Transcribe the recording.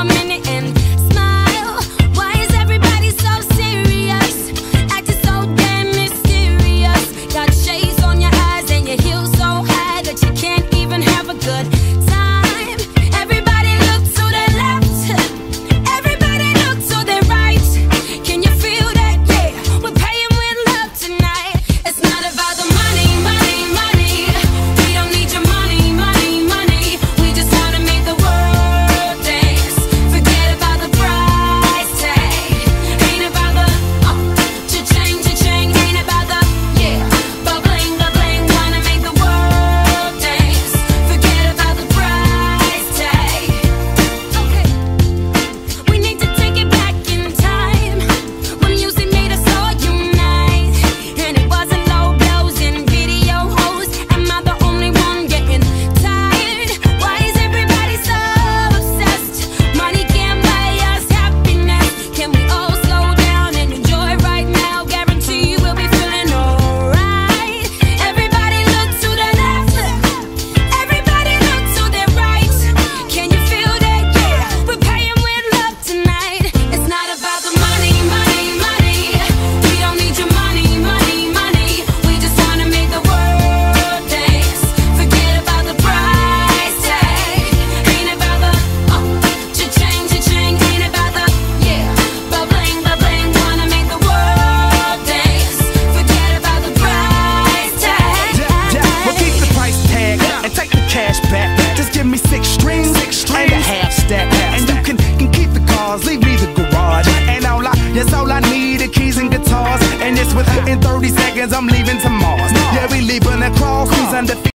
a minute it's within 30 seconds, I'm leaving